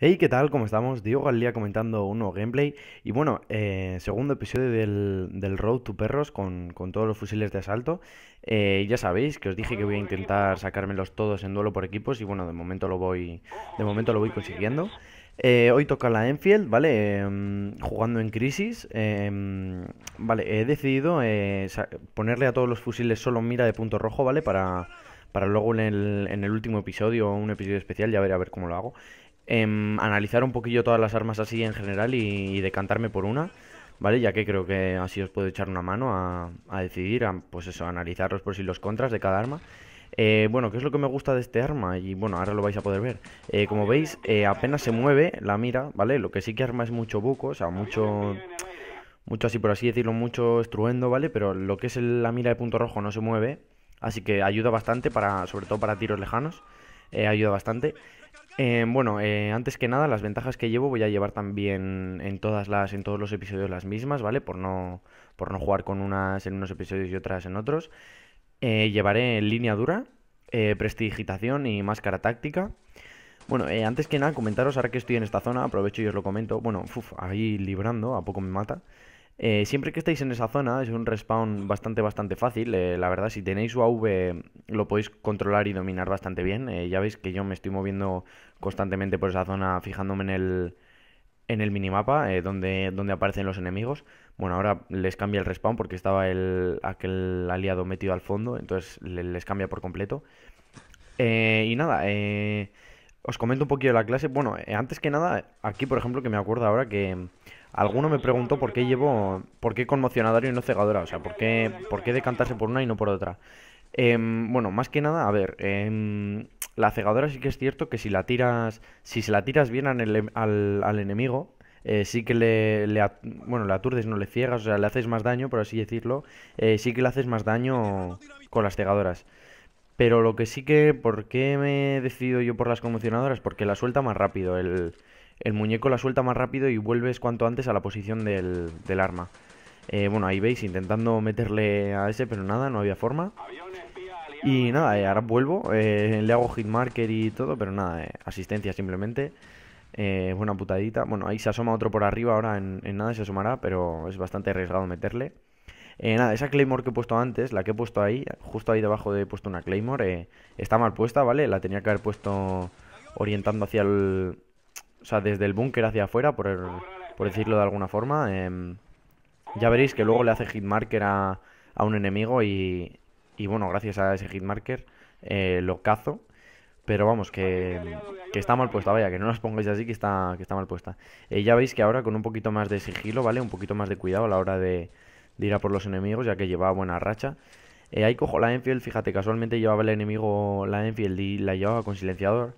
Hey, ¿qué tal? ¿Cómo estamos? Diego Galía comentando un nuevo gameplay. Y bueno, eh, segundo episodio del, del Road to Perros con, con todos los fusiles de asalto. Eh, ya sabéis que os dije que voy a intentar sacármelos todos en duelo por equipos y bueno, de momento lo voy, de momento lo voy consiguiendo. Eh, hoy toca la Enfield, ¿vale? Em, jugando en crisis. em, vale, he decidido ponerle a todos los fusiles solo mira de punto rojo, ¿vale? Para, para luego en el, en el último episodio o un episodio especial, ya veré a ver cómo lo hago em, analizar un poquillo todas las armas así en general y, decantarme por una, ¿vale? Ya que creo que así os puedo echar una mano a, decidir, a, pues eso, a analizar los pros y los contras de cada arma. Eh, bueno, ¿qué es lo que me gusta de este arma? Y bueno, ahora lo vais a poder ver. Eh, como veis, eh, apenas se mueve la mira, ¿vale? Lo que sí que arma es mucho buco, o sea, mucho, mucho así por así decirlo, mucho estruendo, ¿vale? Pero lo que es la mira de punto rojo no se mueve, así que ayuda bastante para, sobre todo para tiros lejanos, eh, ayuda bastante. Eh, bueno, eh, antes que nada, las ventajas que llevo voy a llevar también en todas las, en todos los episodios las mismas, ¿vale? Por no, por no jugar con unas en unos episodios y otras en otros. Llevaré línea dura, prestidigitación y máscara táctica. Bueno, antes que nada, comentaros ahora que estoy en esta zona, aprovecho y os lo comento. Bueno, uf, ahí librando, a poco me mata. Eh, siempre que estéis en esa zona es un respawn bastante, bastante fácil. eh, la verdad, si tenéis UAV lo podéis controlar y dominar bastante bien. eh, ya veis que yo me estoy moviendo constantemente por esa zona fijándome en el, en el minimapa donde, donde aparecen los enemigos. Bueno, ahora les cambia el respawn porque estaba el, aquel aliado metido al fondo, entonces le- les cambia por completo. Y nada, os comento un poquillo de la clase. Bueno, antes que nada, aquí por ejemplo que me acuerdo ahora que alguno me preguntó por qué llevo, por qué conmocionador y no cegadora, o sea, por qué, por qué decantarse por una y no por otra. Em, bueno, más que nada, a ver, em, la cegadora sí que es cierto que si la tiras, si se la tiras bien al, al- enemigo, eh, sí que le, bueno, le aturdes, no le ciegas, o sea, le haces más daño, por así decirlo, eh, sí que le haces más daño con las cegadoras. Pero lo que sí que, ¿por qué me he decidido yo por las conmocionadoras? Porque la suelta más rápido, el, el muñeco la suelta más rápido y vuelves cuanto antes a la posición del, arma. Eh, bueno, ahí veis, intentando meterle a ese, pero nada, no había forma. Y nada, eh, ahora vuelvo, eh, le hago hitmarker y todo, pero nada, eh, asistencia simplemente. Buena putadita. Bueno, ahí se asoma otro por arriba, ahora en, en nada se asomará, pero es bastante arriesgado meterle. Nada, esa Claymore que he puesto antes, la que he puesto ahí, justo ahí debajo he puesto una Claymore, está mal puesta, ¿vale? La tenía que haber puesto orientando hacia el... O sea, desde el búnker hacia afuera, por, el- por decirlo de alguna forma. em, ya veréis que luego le hace hitmarker a, a un enemigo y, y bueno, gracias a ese hitmarker eh, lo cazo. Pero vamos, que, que está mal puesta, vaya, que no las pongáis así, que está, que está mal puesta. Eh, ya veis que ahora con un poquito más de sigilo, ¿vale? Un poquito más de cuidado a la hora de, ir a por los enemigos, ya que llevaba buena racha. Eh, ahí cojo la Enfield, fíjate, casualmente llevaba el enemigo la Enfield y la llevaba con silenciador.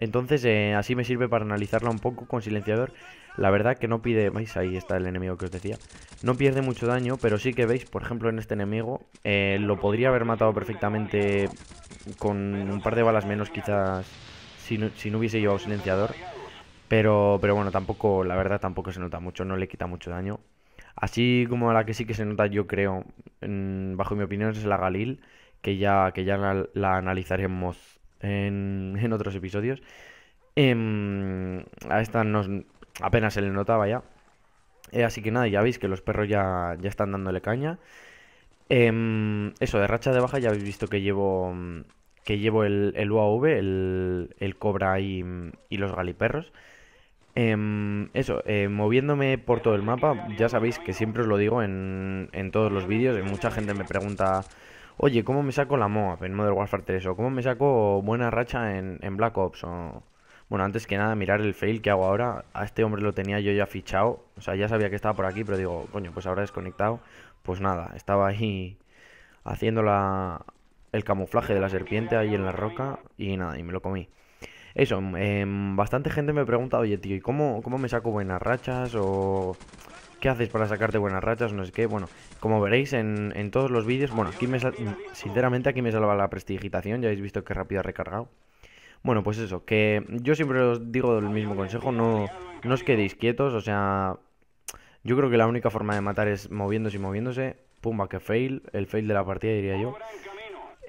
Entonces, eh, así me sirve para analizarla un poco con silenciador. La verdad que no pide, veis, ahí está el enemigo que os decía. No pierde mucho daño, pero sí que veis, por ejemplo, en este enemigo, eh, lo podría haber matado perfectamente con un par de balas menos, quizás, si no, si no hubiese llevado silenciador. Pero, pero bueno, tampoco, la verdad, tampoco se nota mucho, no le quita mucho daño. Así como la que sí que se nota, yo creo, en- bajo mi opinión, es la Galil, que ya, que ya la, la analizaremos en, otros episodios. Em, a esta nos, apenas se le notaba ya. Eh, así que nada, ya veis que los perros ya, ya están dándole caña. Em, eso, de racha de baja ya habéis visto que llevo, que llevo el, el UAV, el, el Cobra y, y los Galiperros. Em, eso, eh, moviéndome por todo el mapa, ya sabéis que siempre os lo digo en, en todos los vídeos, y mucha gente me pregunta, oye, ¿cómo me saco la MOAB en Modern Warfare 3? O ¿cómo me saco buena racha en, Black Ops? O... Bueno, antes que nada, mirar el fail que hago ahora. A este hombre lo tenía yo ya fichado. O sea, ya sabía que estaba por aquí, pero digo, coño, pues ahora desconectado. Pues nada, estaba ahí haciendo el camuflaje de la serpiente ahí en la roca y nada, y me lo comí. Eso, em, bastante gente me pregunta, oye, tío, ¿y cómo, cómo me saco buenas rachas? O qué haces para sacarte buenas rachas? No sé qué. Bueno, como veréis en, en todos los vídeos, bueno, aquí me sinceramente aquí me salva la prestidigitación, ya habéis visto que rápido ha recargado. Bueno, pues eso, que yo siempre os digo el mismo consejo, no, no os quedéis quietos, o sea, yo creo que la única forma de matar es moviéndose y moviéndose. Pumba, que fail, el fail de la partida diría yo.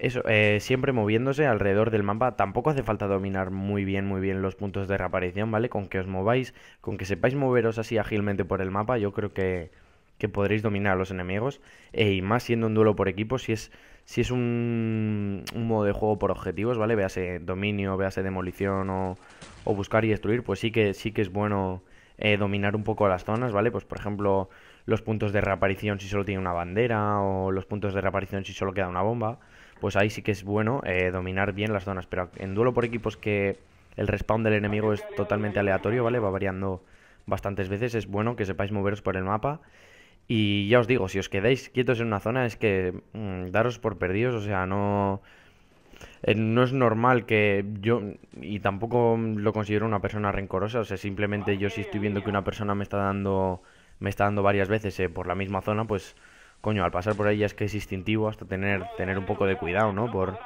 Eso, eh, siempre moviéndose alrededor del mapa. Tampoco hace falta dominar muy bien, muy bien los puntos de reaparición, ¿vale? Con que os mováis, con que sepáis moveros así ágilmente por el mapa, yo creo que, que podréis dominar a los enemigos. Eh, y más siendo un duelo por equipos, si es, si es un, un modo de juego por objetivos, ¿vale? Véase dominio, véase demolición o, o buscar y destruir, pues sí que, sí que es bueno eh, dominar un poco las zonas, ¿vale? Pues por ejemplo, los puntos de reaparición si solo tiene una bandera o los puntos de reaparición si solo queda una bomba pues ahí sí que es bueno eh, dominar bien las zonas. Pero en duelo por equipos que el respawn del enemigo es totalmente aleatorio, ¿vale? Va variando bastantes veces, es bueno que sepáis moveros por el mapa. Y ya os digo, si os quedáis quietos en una zona es que mm, daros por perdidos, o sea, no... eh, no es normal que yo, y tampoco lo considero una persona rencorosa, o sea, simplemente yo si estoy viendo que una persona me está dando, me está dando varias veces eh, por la misma zona, pues coño, al pasar por ahí ya es que es instintivo hasta tener, tener un poco de cuidado, ¿no? Por,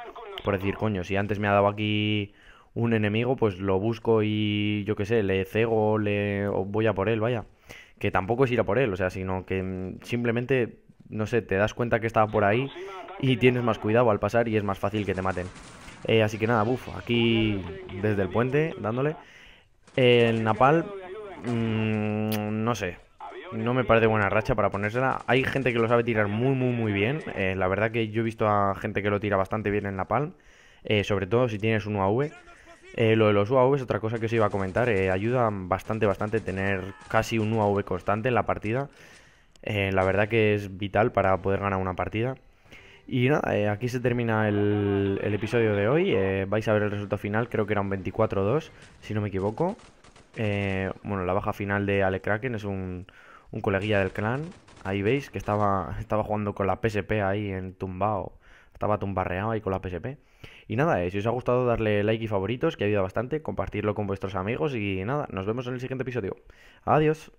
por decir, coño, si antes me ha dado aquí un enemigo, pues lo busco y yo qué sé, le cego le, o voy a por él, vaya. Que tampoco es ir a por él, o sea, sino que mm, simplemente, no sé, te das cuenta que estaba por ahí y tienes más cuidado al pasar y es más fácil que te maten. Eh, así que nada, buf, aquí desde el puente, dándole. El Napal, mm, no sé, no me parece buena racha para ponérsela. Hay gente que lo sabe tirar muy, muy, muy bien. Eh, la verdad que yo he visto a gente que lo tira bastante bien en la Palm. eh, sobre todo si tienes un UAV. Eh, lo de los UAV es otra cosa que os iba a comentar. ayuda bastante, bastante tener casi un UAV constante en la partida. La verdad que es vital para poder ganar una partida. Y nada, aquí se termina el, episodio de hoy. vais a ver el resultado final, creo que era un 24-2, si no me equivoco. Bueno, la baja final de Ale Kraken es un, un coleguilla del clan. Ahí veis que estaba, estaba jugando con la PSP ahí en tumbao. Estaba tumbarreado ahí con la PSP. Y nada, eh, si os ha gustado darle like y favoritos, que ayuda bastante, compartirlo con vuestros amigos y nada, nos vemos en el siguiente episodio. Adiós.